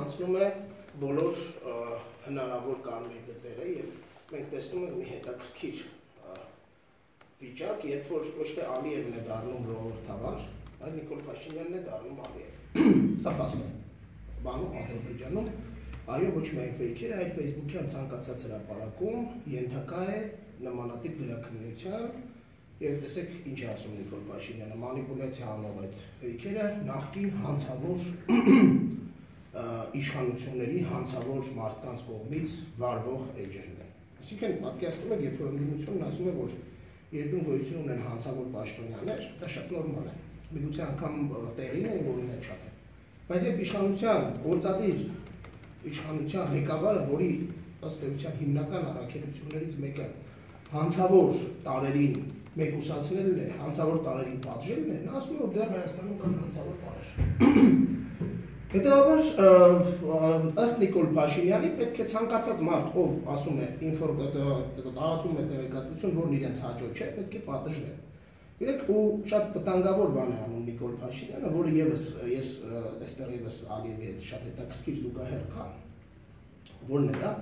անցնում է բոլոր հնարավոր կարմիր գծերը եւ մենք տեսնում ենք մի հետաքրքիր վիճակ, երբ որ ոչ թե Ալիևն է դառնում ժողովրդավար, այլ Նիկոլ Փաշինյանն է դառնում Ալիև։ Սա փաստ է։ Բանում Ադրբեջանում այո ոչ միայն ֆեյքեր, այլ Facebook-յան ցանկացած հրապարակում ենթակա է նմանատիպ գրաքննության եւ տեսեք ինչ է ասում Նիկոլ Փաշինյանը, մանիպուլյացիա անող այդ ֆեյքերը նախքին հանցավոր իշխանությունների հանցավոր մարդկանց կողմից վարվող էջերն են։ Այսինքն պատկերացնում եք, երբ որ ընդդիմությունն ասում է, որ երկրում գոյություն ունեն հանցավոր պաշտոնյաներ, դա շատ նորմալ է։ Միգուցե անգամ տեղին է, որ ունեն շատ Բայց երբ իշխանության գործադիր իշխանության ղեկավարը, որի ըստ էության հիմնական առաքելություններից մեկը հանցավոր տարերին մեկուսացնելն է, հանցավոր տարերին պատժելն է, նա ասում է, որ դեռ Հայաստանում կան հանցավոր տարեր։ Հետևաբար ըստ Նիկոլ Փաշինյանի պետք է ցանկացած մարդ, ով ասում է տարածում է տեղեկատվություն, որն իրենց հաջող չէ, պետք է պատժվի։ Գիտեք, ու շատ վտանգավոր բան է անում Նիկոլ Փաշինյանը, որը եւս ես այստեղ եւս Ալիևի հետ շատ հետաքրքիր զուգահեռ կա, որն է դա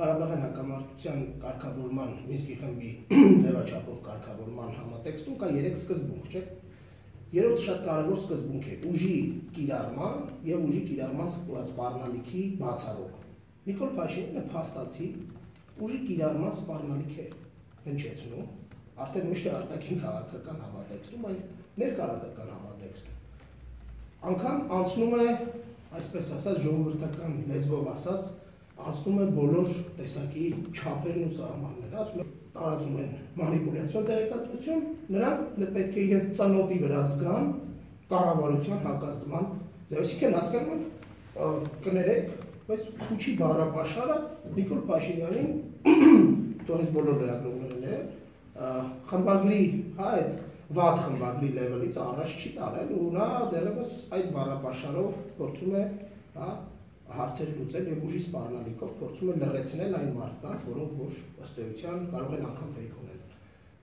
Ղարաբաղյան հակամարտության կարգավորման Մինսկի խմբի ձևաչափով կարգավորման համատեքստում կա 3 սկզբունք, չէ՞։ Երրորդ շատ կարևոր սկզբունք է՝ ուժի կիրառման եւ ուժի կիրառման սպառնալիքի բացառումը։ Նիկոլ Փաշինյանը փաստացի ուժի կիրառման սպառնալիք է հնչեցնում, արդեն ոչ թե արտաքին քաղաքական համատեքստում, այլ ներքաղաքական համատեքստում։ Անկամ անցնում է, այսպես ասած, ժողովրդական լեզվով ասած, անցնում է բոլոր տեսակի չափերն ու սահմանները, ասում է տարածում են մանիպուլյացիոն տեղեկատվություն, նրանք պետք է իրենց ծանոթի վրա զգան կառավարության հակազդման ձև։ Այսինքն հասկանում ենք կներեք, բայց քուչի բառապաշարը Նիկոլ Փաշինյանին տոնից բոլոր լրագրողներն է խմբագրի հա այդ վատ խմբագրի լեվելից առաջ չի տարել ու նա դեռևս այդ բառապաշարով փորձում է հա հարցեր լուծել եւ ուժի սպառնալիքով փորձում է լրացնել այն մարդկանց, որոնք որ ըստ էության կարող են անգամ ֆեյք ունել։